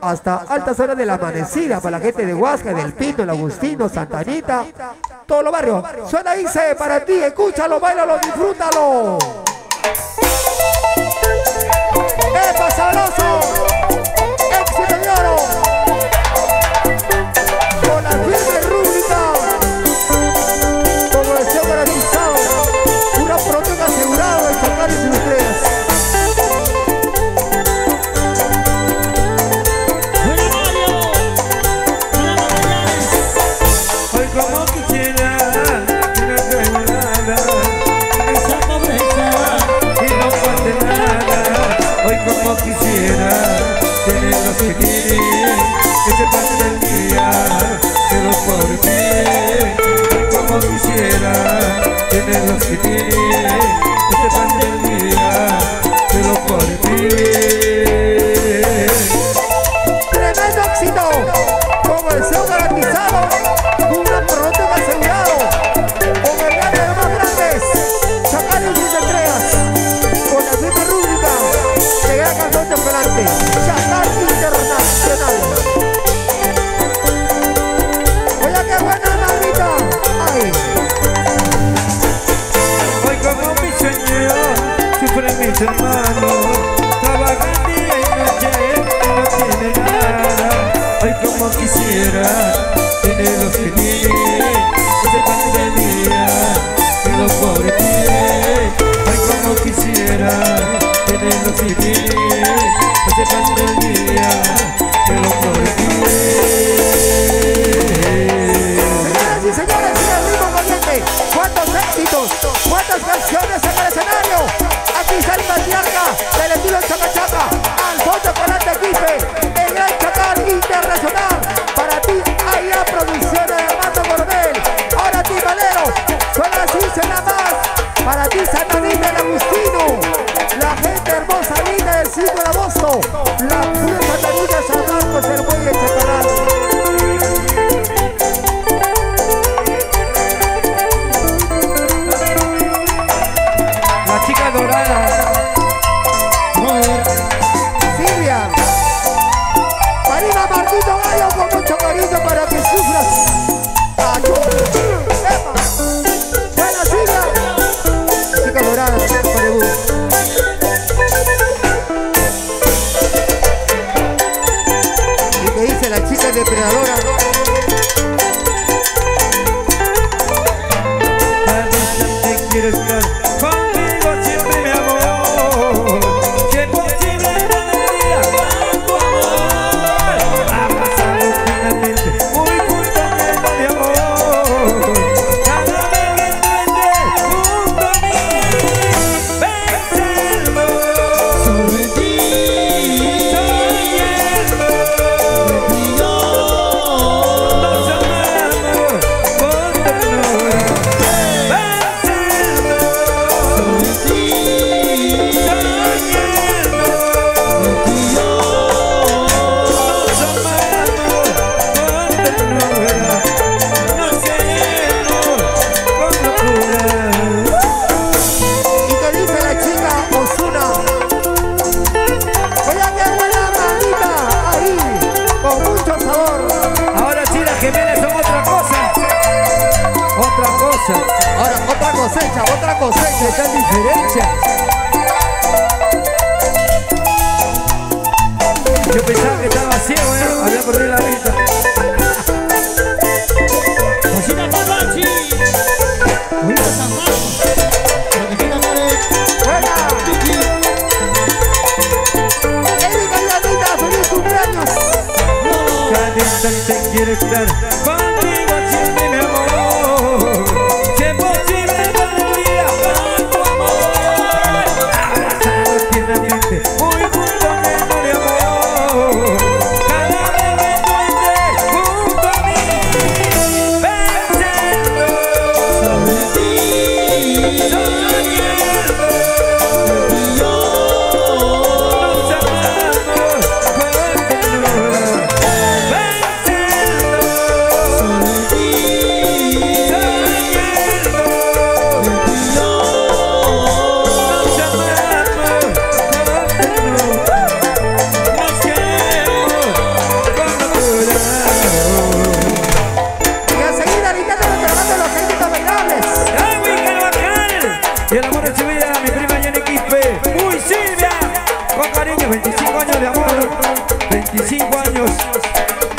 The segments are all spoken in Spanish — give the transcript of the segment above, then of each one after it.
Hasta altas horas de la amanecida para la gente de Huasca, del Pito, el Agustino, Santa Anita, todos los barrios. Suena Ice para ti, escúchalo, bailalo, disfrútalo. ¡Epa, sabroso! quisiera tener los que tiene. sufren mis hermanos, trabajan día y noche, no tienen nada. Ay, como quisiera tener los que tienen, no sepan de día que los pobres tienen. Ay, como quisiera tener los que tienen, no sepan del día. Yo pensaba que estaba ciego, ¿eh? Había perdido la vista. amor, 25 años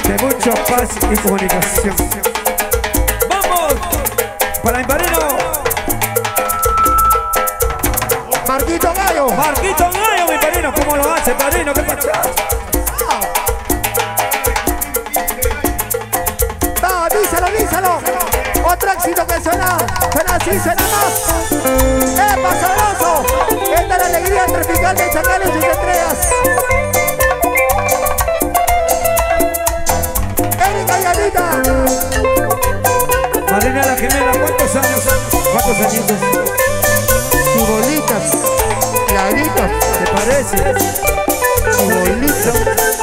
de mucha paz y comunicación. ¡Vamos! Para Imbarino. Marquito Gallo. Marquito Gallo, mi padrino. ¿Cómo lo hace, padrino? ¿Qué pasa? Ah. Ah, díselo, díselo. Otro éxito que suena. Suena así, suena más. ¡Epa, sabroso! Esta es la alegría tropical de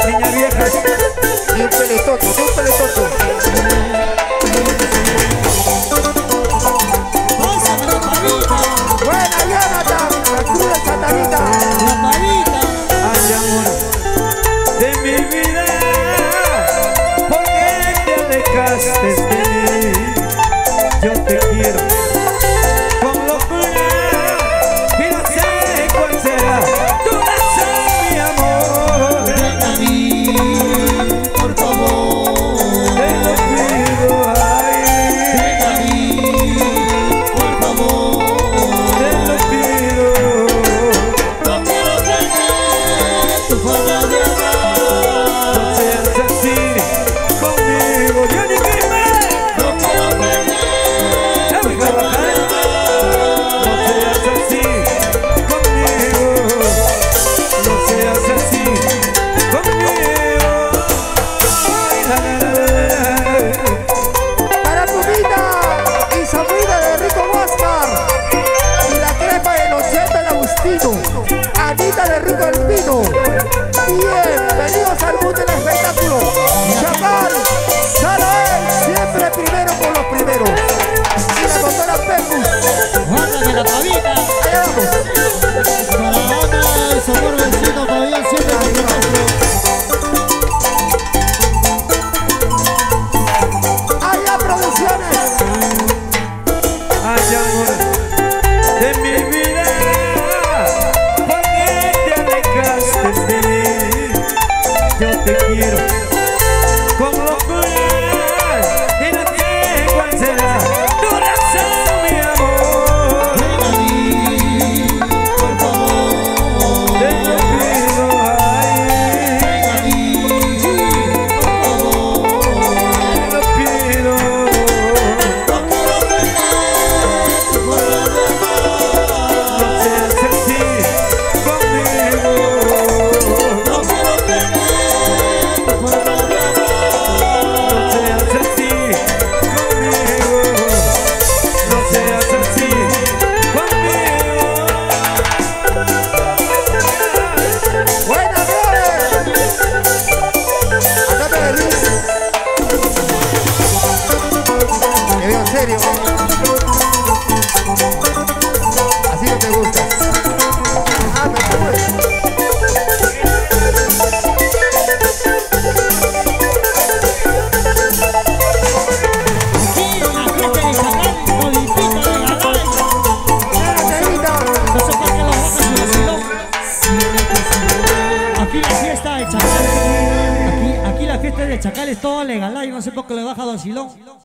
Niña vieja, y un peletoto, un. ¡Guárdate la pavita! legal, yo no sé por qué le baja dos silón.